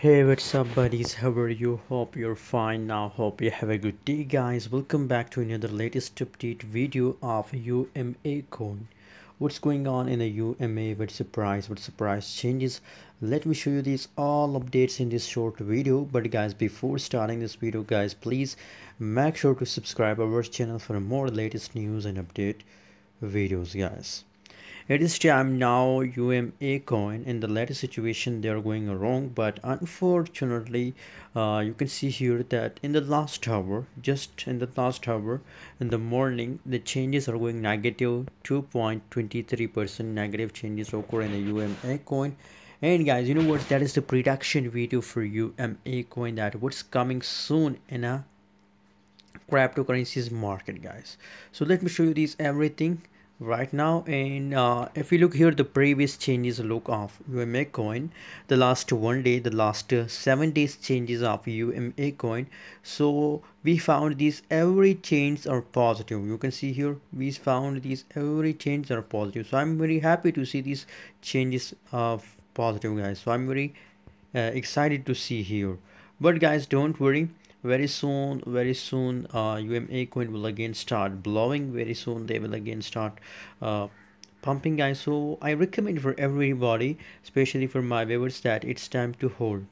Hey, what's up, buddies? How are you? Hope you're fine now. Hope you have a good day, guys. Welcome back to another latest update video of UMA coin. What's going on in the UMA? What surprise? What surprise changes? Let me show you these all updates in this short video. But guys, before starting this video, guys, please make sure to subscribe our channel for more latest news and update videos, guys it is time now UMA coin. In the latest situation they are going wrong but unfortunately uh, you can see here that in the last hour just in the last hour in the morning the changes are going negative negative 2.23 percent negative changes occur in the UMA coin. And guys you know what? That is the prediction video for UMA coin that what's coming soon in a cryptocurrencies market guys. So let me show you this everything right now and uh, if you look here the previous changes look of UMA coin. The last one day the last uh, seven days changes of UMA coin. So we found these every change are positive. You can see here we found these every change are positive. So I'm very happy to see these changes of positive guys. So I'm very uh, excited to see here. But guys don't worry very soon very soon uh, UMA coin will again start blowing. Very soon they will again start uh, pumping guys. So I recommend for everybody especially for my viewers that it's time to hold.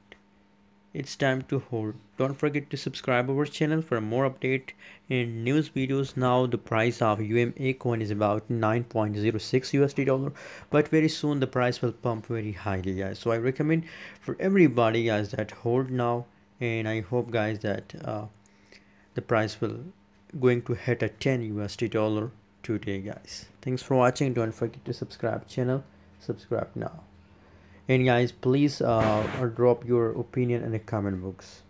It's time to hold. Don't forget to subscribe our channel for more update and news videos. Now the price of UMA coin is about 9.06 USD dollar but very soon the price will pump very highly guys. So I recommend for everybody guys that hold now and I hope guys that uh, the price will going to hit a 10 USD dollar today guys. Thanks for watching. Don't forget to subscribe channel. Subscribe now. And guys please uh, drop your opinion in the comment box